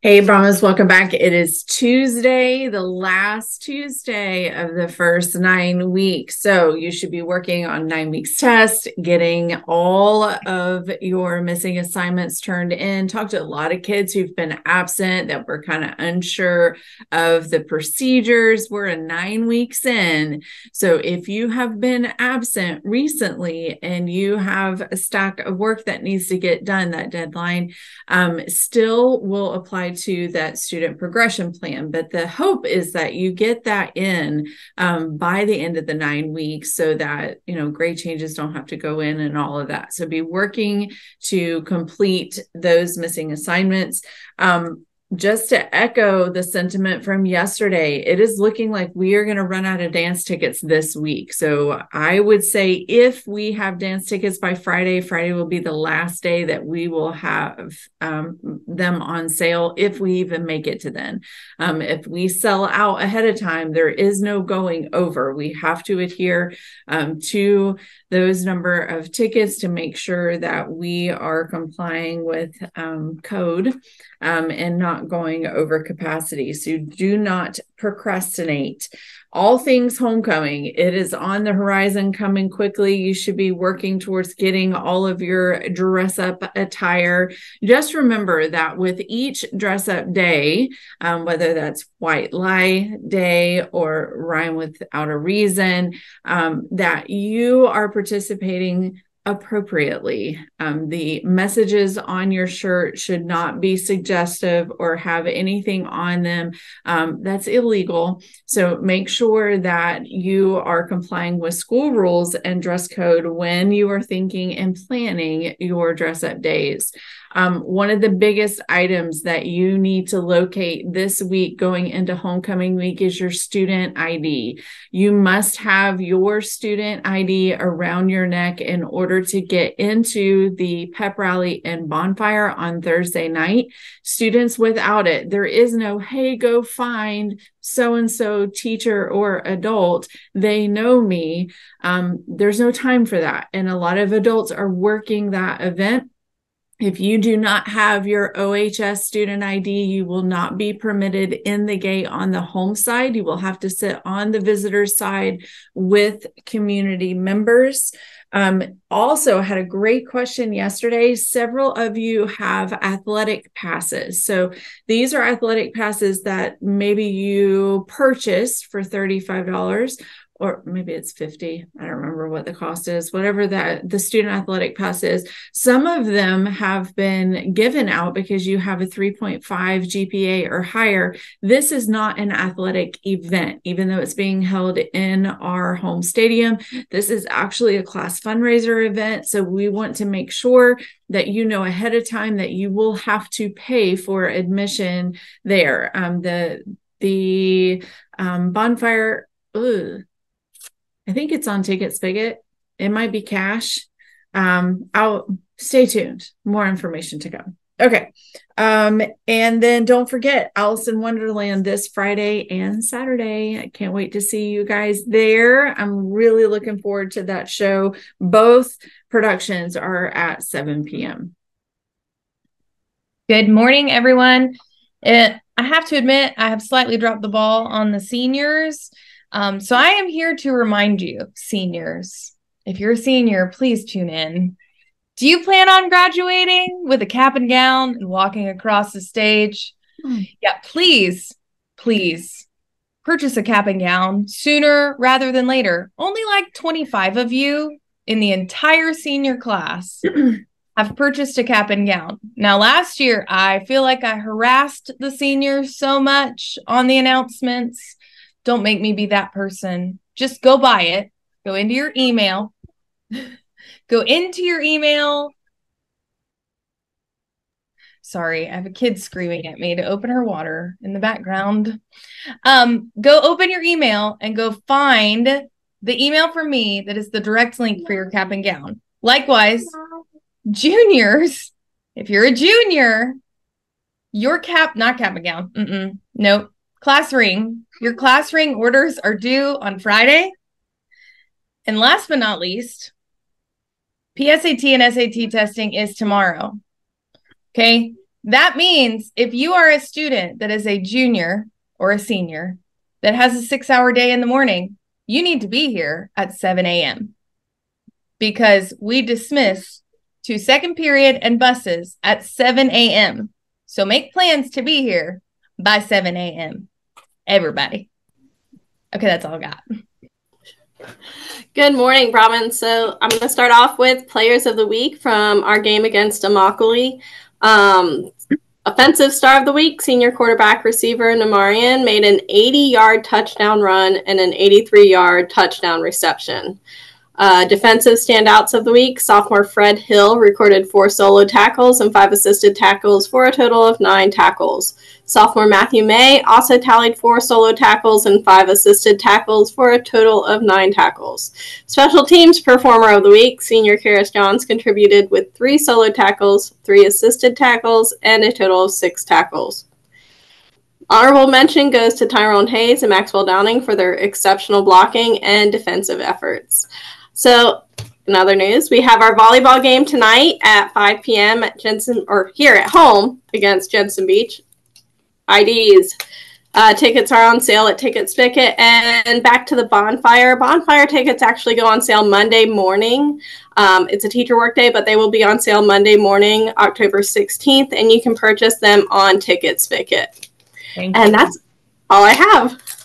Hey, Brahmas, welcome back. It is Tuesday, the last Tuesday of the first nine weeks. So you should be working on nine weeks test, getting all of your missing assignments turned in. Talked to a lot of kids who've been absent that were kind of unsure of the procedures. We're nine weeks in. So if you have been absent recently and you have a stack of work that needs to get done, that deadline um, still will apply to that student progression plan. But the hope is that you get that in um, by the end of the nine weeks so that, you know, grade changes don't have to go in and all of that. So be working to complete those missing assignments. Um, just to echo the sentiment from yesterday, it is looking like we are going to run out of dance tickets this week. So I would say if we have dance tickets by Friday, Friday will be the last day that we will have um, them on sale if we even make it to then. Um, if we sell out ahead of time, there is no going over. We have to adhere um, to those number of tickets to make sure that we are complying with um, code um, and not going over capacity. So do not procrastinate. All things homecoming, it is on the horizon coming quickly. You should be working towards getting all of your dress up attire. Just remember that with each dress up day, um, whether that's white lie day or rhyme without a reason, um, that you are participating appropriately. Um, the messages on your shirt should not be suggestive or have anything on them um, that's illegal. So make sure that you are complying with school rules and dress code when you are thinking and planning your dress up days. Um, one of the biggest items that you need to locate this week going into homecoming week is your student ID. You must have your student ID around your neck in order to get into the pep rally and bonfire on Thursday night. Students without it, there is no, hey, go find so and so teacher or adult, they know me. Um, there's no time for that. And a lot of adults are working that event if you do not have your OHS student ID, you will not be permitted in the gate on the home side. You will have to sit on the visitor side with community members. Um, also, had a great question yesterday. Several of you have athletic passes. So these are athletic passes that maybe you purchased for $35 or maybe it's 50 i don't remember what the cost is whatever that the student athletic pass is. Some of them have been given out because you have a 3.5 gpa or higher. This is not an athletic event even though it's being held in our home stadium. This is actually a class fundraiser event so we want to make sure that you know ahead of time that you will have to pay for admission there. Um, the the um, bonfire I think it's on Ticket Spicket. It might be cash. Um, I'll stay tuned. More information to come. Okay. Um, and then don't forget Alice in Wonderland this Friday and Saturday. I can't wait to see you guys there. I'm really looking forward to that show. Both productions are at 7 p.m. Good morning, everyone. It, I have to admit, I have slightly dropped the ball on the seniors. Um, so I am here to remind you, seniors, if you're a senior, please tune in. Do you plan on graduating with a cap and gown and walking across the stage? Hmm. Yeah, please, please purchase a cap and gown sooner rather than later. Only like 25 of you in the entire senior class have purchased a cap and gown. Now, last year, I feel like I harassed the seniors so much on the announcements don't make me be that person. Just go buy it. go into your email, go into your email. Sorry, I have a kid screaming at me to open her water in the background. Um, go open your email and go find the email from me that is the direct link for your cap and gown. Likewise, juniors, if you're a junior, your cap, not cap and gown, mm-mm, nope, class ring, your class ring orders are due on Friday. And last but not least, PSAT and SAT testing is tomorrow. Okay. That means if you are a student that is a junior or a senior that has a six hour day in the morning, you need to be here at 7 a.m. because we dismiss to second period and buses at 7 a.m. So make plans to be here by 7 a.m. Everybody. Okay, that's all I got. Good morning, Brahman. So I'm going to start off with players of the week from our game against Immokalee. Um, offensive star of the week, senior quarterback receiver Namarian made an 80 yard touchdown run and an 83 yard touchdown reception. Uh, defensive standouts of the week, sophomore Fred Hill recorded four solo tackles and five assisted tackles for a total of nine tackles. Sophomore Matthew May also tallied four solo tackles and five assisted tackles for a total of nine tackles. Special teams performer of the week, senior Karis Johns contributed with three solo tackles, three assisted tackles, and a total of six tackles. Honorable mention goes to Tyrone Hayes and Maxwell Downing for their exceptional blocking and defensive efforts. So, in other news, we have our volleyball game tonight at 5 p.m. at Jensen, or here at home against Jensen Beach. IDs. Uh, tickets are on sale at Ticket Spicket. And back to the bonfire. Bonfire tickets actually go on sale Monday morning. Um, it's a teacher workday, but they will be on sale Monday morning, October 16th, and you can purchase them on Ticket Spicket. And that's all I have.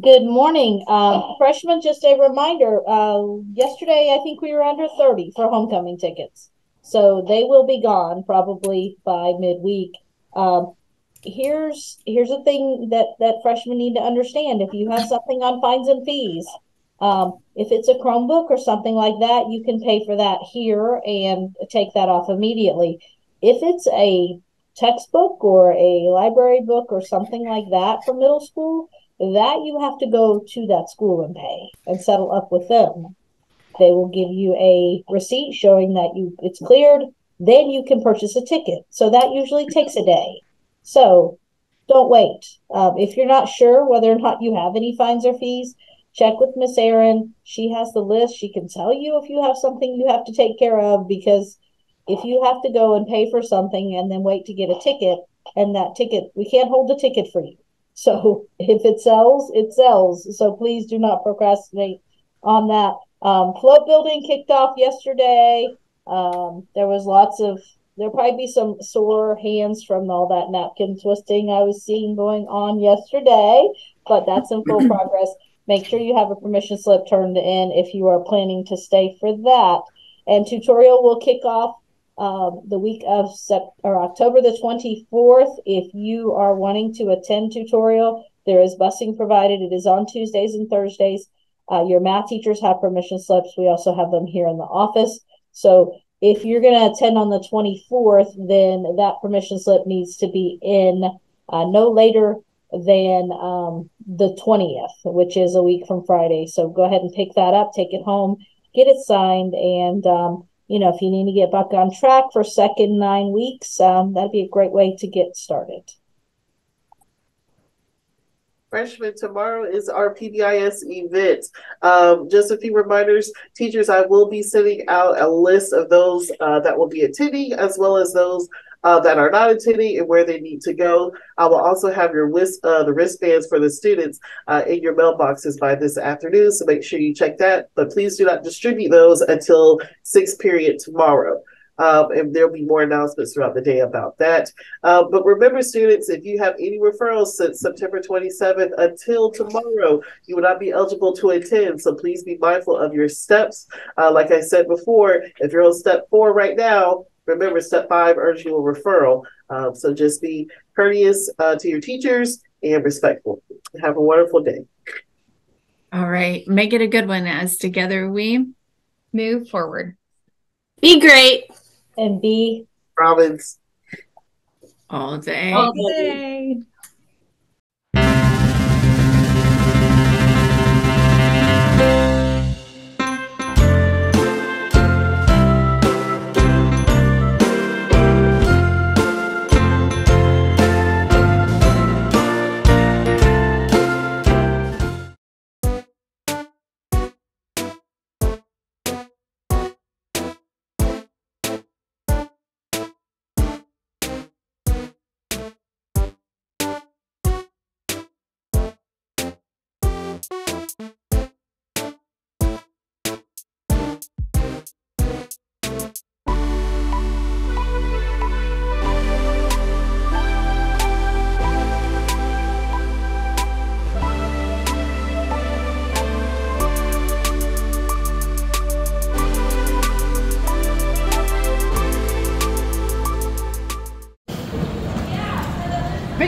Good morning. Uh, freshmen, just a reminder. Uh, yesterday, I think we were under 30 for homecoming tickets. So they will be gone probably by midweek. Um, here's here's a thing that, that freshmen need to understand. If you have something on fines and fees, um, if it's a Chromebook or something like that, you can pay for that here and take that off immediately. If it's a textbook or a library book or something like that for middle school, that you have to go to that school and pay and settle up with them. They will give you a receipt showing that you it's cleared. Then you can purchase a ticket. So that usually takes a day. So don't wait. Um, if you're not sure whether or not you have any fines or fees, check with Miss Erin. She has the list. She can tell you if you have something you have to take care of because if you have to go and pay for something and then wait to get a ticket and that ticket we can't hold the ticket for you so if it sells, it sells. So please do not procrastinate on that. Um, float building kicked off yesterday. Um, there was lots of there'll probably be some sore hands from all that napkin twisting I was seeing going on yesterday, but that's in full progress. Make sure you have a permission slip turned in if you are planning to stay for that. And tutorial will kick off um, the week of or October the 24th. If you are wanting to attend tutorial, there is busing provided. It is on Tuesdays and Thursdays. Uh, your math teachers have permission slips. We also have them here in the office. So if you're going to attend on the 24th, then that permission slip needs to be in uh, no later than um, the 20th, which is a week from Friday. So go ahead and pick that up, take it home, get it signed, and um, you know, if you need to get back on track for second nine weeks, um, that'd be a great way to get started. Freshman, tomorrow is our PBIS event. Um, just a few reminders, teachers, I will be sending out a list of those uh, that will be attending, as well as those uh, that are not attending and where they need to go. I will also have your list, uh, the wristbands for the students uh, in your mailboxes by this afternoon. So make sure you check that. But please do not distribute those until sixth period tomorrow. Um, and there'll be more announcements throughout the day about that. Uh, but remember, students, if you have any referrals since September 27th until tomorrow, you will not be eligible to attend. So please be mindful of your steps. Uh, like I said before, if you're on step four right now, remember step five earns you a referral. Um, so just be courteous uh, to your teachers and respectful. Have a wonderful day. All right. Make it a good one as together we Move forward. Be great. And be Robins. all day. All Yay.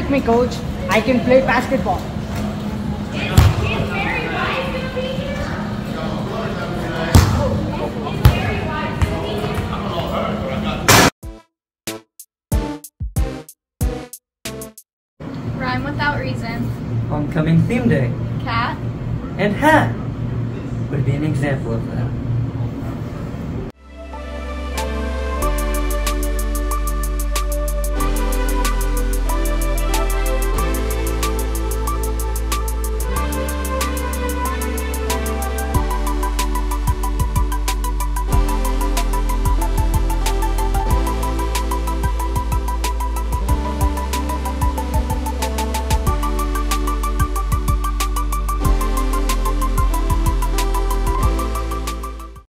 Pick me, coach. I can play basketball. Rhyme without reason. Homecoming theme day. Cat. And hat would be an example of that.